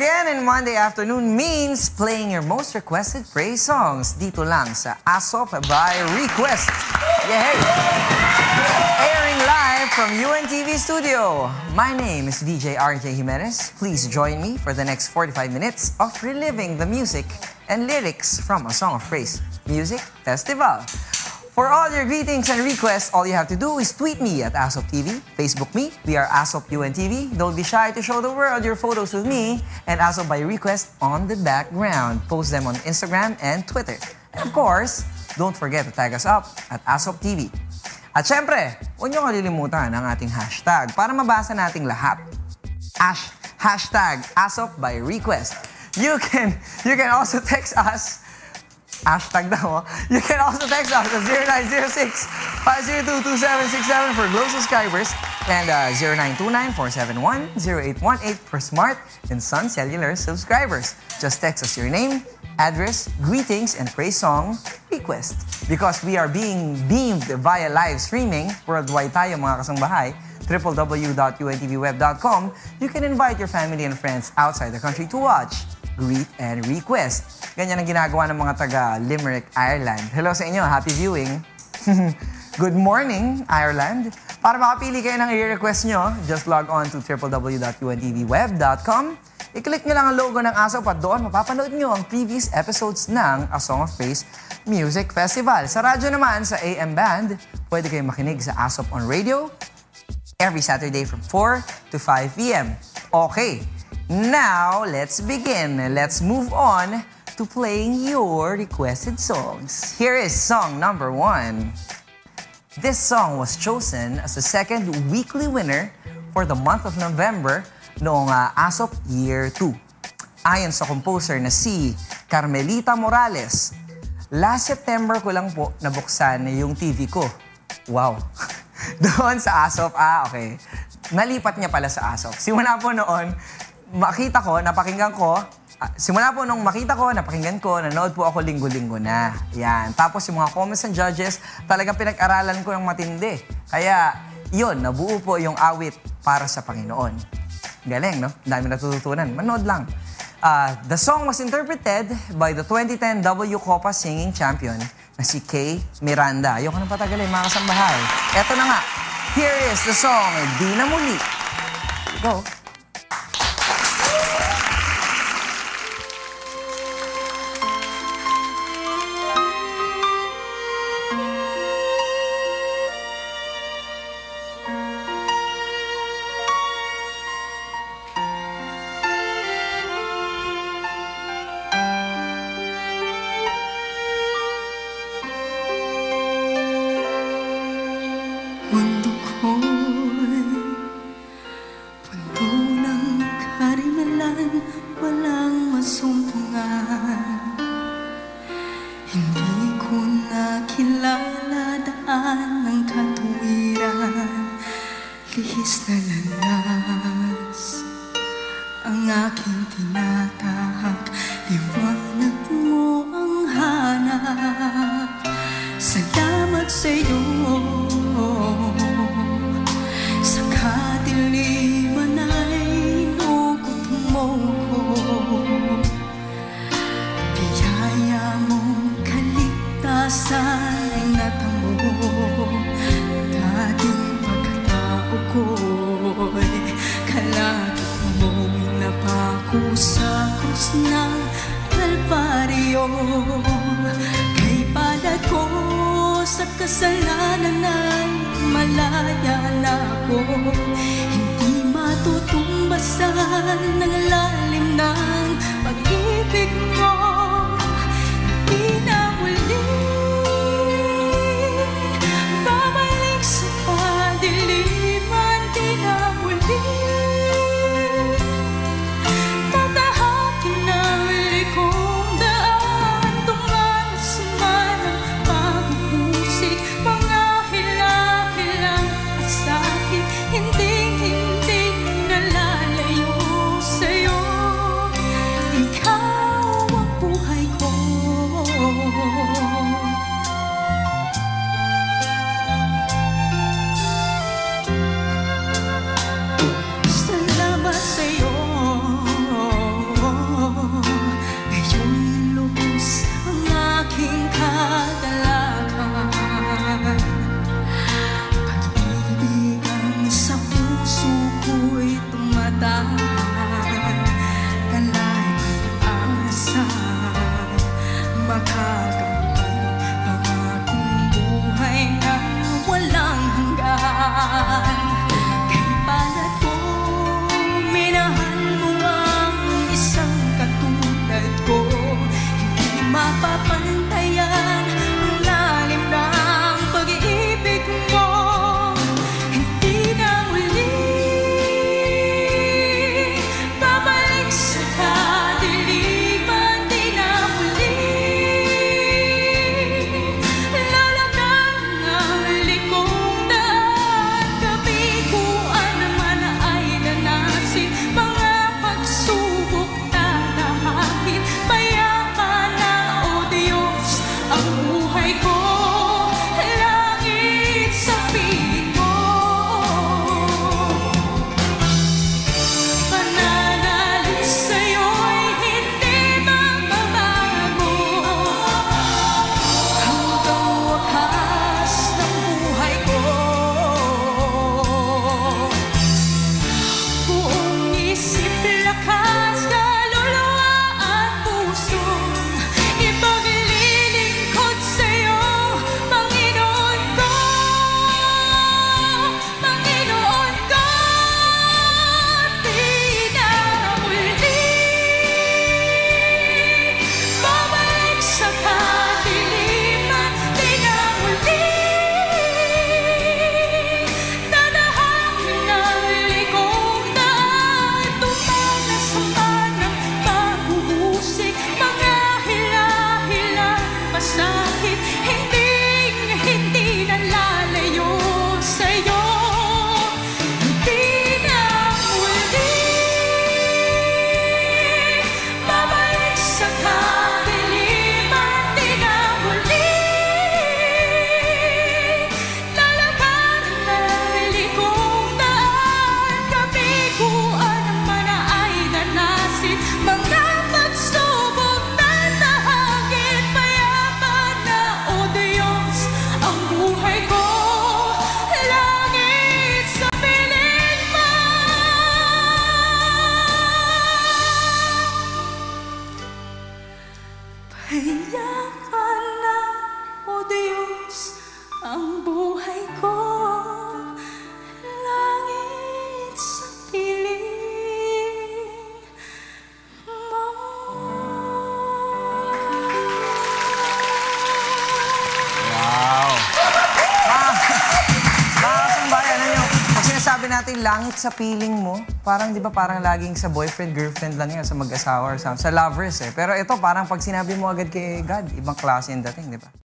and Monday afternoon means playing your most requested praise songs dito lang sa ASOP by Request. Yay! Airing live from UNTV Studio. My name is DJ RJ Jimenez. Please join me for the next 45 minutes of reliving the music and lyrics from a Song of Praise Music Festival. For all your greetings and requests, all you have to do is tweet me at ASOP TV, Facebook me, we are ASOP UNTV. Don't be shy to show the world your photos with me and ASOP by request on the background. Post them on Instagram and Twitter. And of course, don't forget to tag us up at ASOP TV. At syempre, huwag niyo kalilimutan ang ating hashtag para mabasa nating lahat. Ash, hashtag ASOP by request. You can, you can also text us Hashtag daw. oh. You can also text us at 0906-502-2767 for Glow subscribers and uh, 0929-471-0818 for Smart and Sun Cellular subscribers. Just text us your name, address, greetings, and praise song request. Because we are being beamed via live streaming, worldwide tayo mga kasangbahay, www.untvweb.com, you can invite your family and friends outside the country to watch, greet, and request. Ganyan ang ginagawa ng mga taga Limerick, Ireland. Hello sa inyo, happy viewing. Good morning, Ireland. Para makapili kayo ng i-request nyo, just log on to www.untvweb.com. I-click nyo lang ang logo ng ASOP at doon mapapanood nyo ang previous episodes ng A Song of Praise Music Festival. Sa radyo naman, sa AM Band, pwede kayo makinig sa ASOP on Radio every Saturday from 4 to 5 p.m. Okay, now let's begin. Let's move on to playing your requested songs. Here is song number one. This song was chosen as the second weekly winner for the month of November noong uh, ASOP Year 2. Ayon sa composer na si Carmelita Morales, last September ko lang po nabuksan yung TV ko. Wow. Doon sa ASOP, ah, okay. Nalipat niya pala sa ASOP. Simula po noon, makita ko, napakinggan ko, ah, simula po nung makita ko, napakinggan ko, nanood po ako linggo-linggo na. Yan. Tapos yung mga comments and judges, talagang pinag-aralan ko ng matindi. Kaya, yun, nabuo po yung awit para sa Panginoon. Galing, no? Dami natututunan. Manood lang. Ah, the song was interpreted by the 2010 W Copa Singing Champion na si Kay Miranda. Ayoko nang patagalin, mga kasambahay. Eto na nga. Here is the song, Di na Muli. Go. Aking tinatahak, liwanag mo ang hanap. Salamat sa'yo. Sa kadiliman ay mo ko. Biyaya Kalbaryo Kay palad ko sa kasalanan ay malaya na ako. Hindi matutumbasan ng lalim ng pag-ibig mo 啊 Hayakan na, O Diyos, ang buhay ko natin langit sa piling mo, parang di ba parang laging sa boyfriend, girlfriend lang yan, sa mag-asawa or sa, sa lovers eh. Pero ito parang pag sinabi mo agad kay God, ibang klase yung dating, di ba?